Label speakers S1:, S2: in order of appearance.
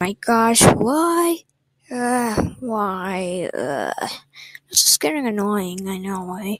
S1: my gosh, why? Uh, why? Uh, This is getting annoying, I know, eh?